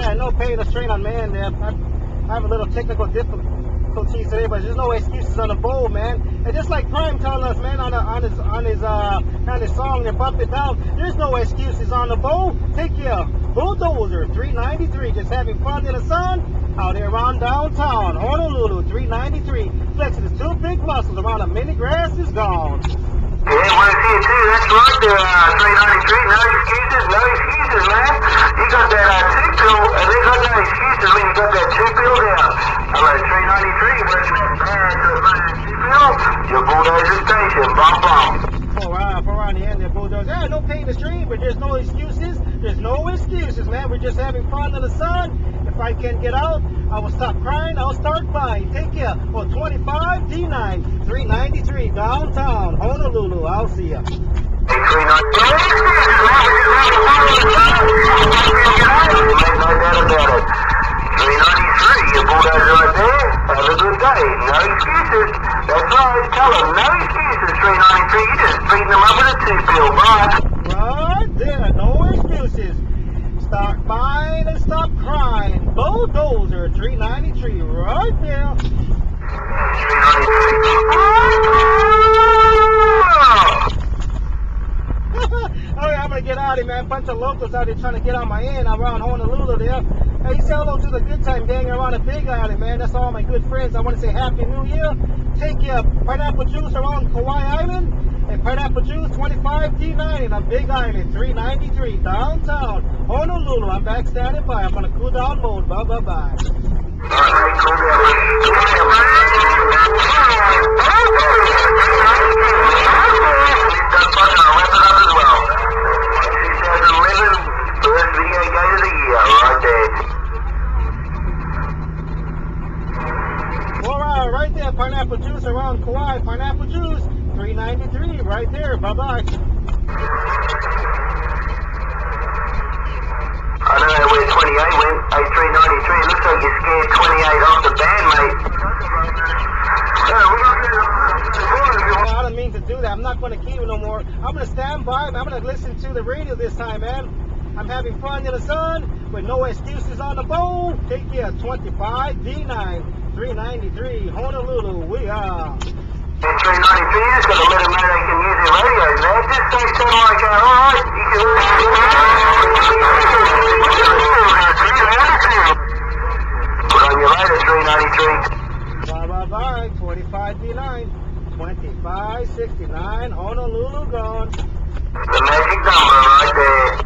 Yeah, no pain or strain on man there. I, I have a little technical difficulties today, but there's no excuses on the bowl, man. And just like Prime telling us, man, on, the, on his on his uh on his song and bump it down, there's no excuses on the bowl. Take care. Bulldozer 393, just having fun in the sun out there around downtown. Honolulu 393, flexing his two big muscles around a mini grass is gone. Want to see it too. That's right there, uh, 393. No excuses, no excuses, man. You got that uh, two pill, and they got no excuses when you got that two pill down. Hello, 393, working that bad to the two pill. Your bulldozer station, bum bum. For uh, for on the end there, bulldozer. Yeah, no pain to stream, but there's no excuses. There's no excuses, man. We're just having fun in the sun. If I can get out, I will stop crying. I'll start buying. Take care. Oh, 25 D9 393 downtown Honolulu. I'll see ya. That's right. Tell them no excuses, 393. You're just beating them up with a two-bill pill. Bye. Right there, no excuses. Start buying and stop crying. Bulldozer 393 right there. 393. All right, I'm gonna get out of here, man. Bunch of locals out here trying to get on my end around Honolulu there. Hey, say hello to the good time gang around the Big Island, man. That's all my good friends. I want to say Happy New Year. Take your pineapple juice around Kauai Island and pineapple juice 25 D90 on Big Island 393 downtown Honolulu. I'm back standing by. I'm gonna cool down mode. Bye bye bye. Alright, cool deal. Done fucking wrap it up as well. 2011 first video game of the year, right right there, pineapple juice around Kauai. Pineapple juice 393 right there. Bye bye. I don't know where 28 went. A393. Looks like you scared 28 off the band, mate. I don't mean to do that. I'm not going to keep it no more. I'm going to stand by. I'm going to listen to the radio this time, man. I'm having fun in the sun with no excuses on the bowl. Take care. 25 D9 393 Honolulu. We are. 393 is got to let them they can use their radios there. Just don't like, uh, alright, you can Put on your later, 393. Bye bye bye. 45 D9 2569 Honolulu gone. The